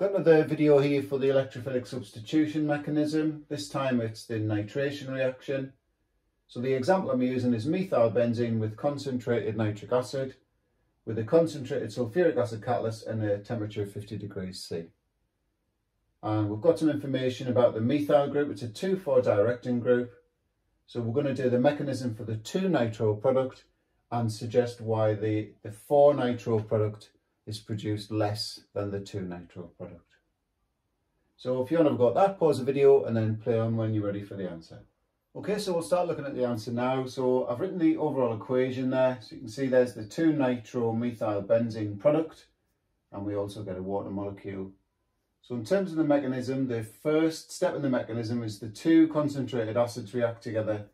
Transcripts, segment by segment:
Got another video here for the electrophilic substitution mechanism. This time it's the nitration reaction. So the example I'm using is methyl benzene with concentrated nitric acid with a concentrated sulfuric acid catalyst and a temperature of 50 degrees C. And we've got some information about the methyl group. It's a 2,4 directing group. So we're going to do the mechanism for the 2-nitro product and suggest why the, the 4-nitro product is produced less than the 2-nitro product. So if you want to have got that, pause the video and then play on when you're ready for the answer. Okay, so we'll start looking at the answer now. So I've written the overall equation there. So you can see there's the 2-nitro-methyl benzene product and we also get a water molecule so in terms of the mechanism, the first step in the mechanism is the two concentrated acids react together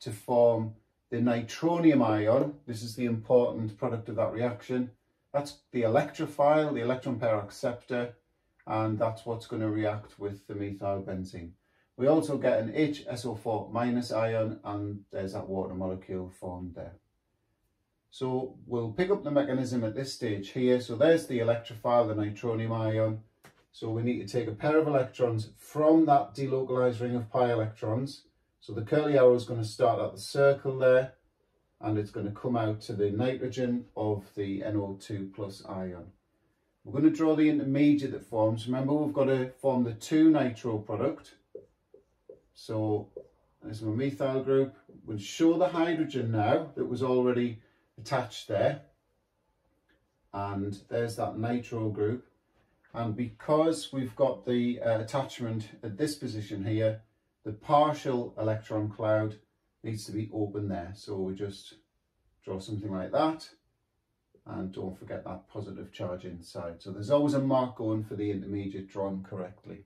to form the nitronium ion. This is the important product of that reaction. That's the electrophile, the electron pair acceptor, and that's what's going to react with the methyl benzene. We also get an HSO4 minus ion and there's that water molecule formed there. So we'll pick up the mechanism at this stage here. So there's the electrophile, the nitronium ion, so we need to take a pair of electrons from that delocalized ring of pi electrons. So the curly arrow is going to start at the circle there and it's going to come out to the nitrogen of the NO2 plus ion. We're going to draw the intermediate that forms. Remember, we've got to form the 2-nitro product. So there's my methyl group. We'll show the hydrogen now that was already attached there. And there's that nitro group and because we've got the uh, attachment at this position here the partial electron cloud needs to be open there. So we just draw something like that. And don't forget that positive charge inside. So there's always a mark going for the intermediate drawn correctly.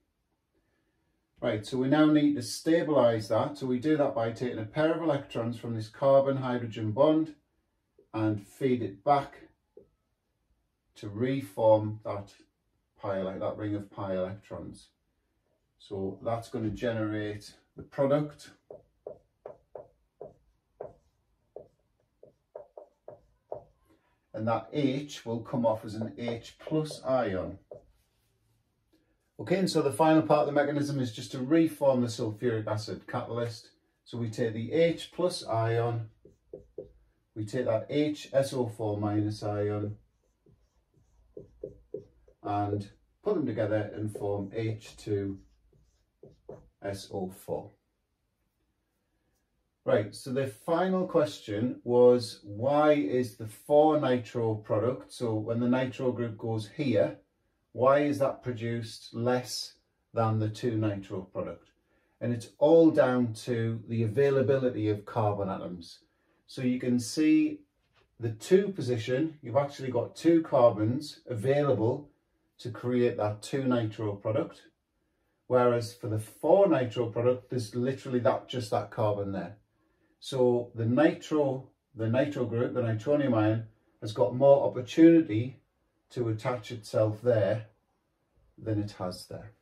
Right so we now need to stabilize that. So we do that by taking a pair of electrons from this carbon hydrogen bond and feed it back to reform that pi, like that ring of pi electrons. So that's going to generate the product. And that H will come off as an H plus ion. Okay, and so the final part of the mechanism is just to reform the sulfuric acid catalyst. So we take the H plus ion, we take that HSO4 minus ion, and put them together and form H2SO4. Right, so the final question was why is the 4-nitro product, so when the nitro group goes here, why is that produced less than the 2-nitro product? And it's all down to the availability of carbon atoms. So you can see the 2 position, you've actually got two carbons available to create that 2-nitro product. Whereas for the 4-nitro product, there's literally that just that carbon there. So the nitro, the nitro group, the nitronium ion, has got more opportunity to attach itself there than it has there.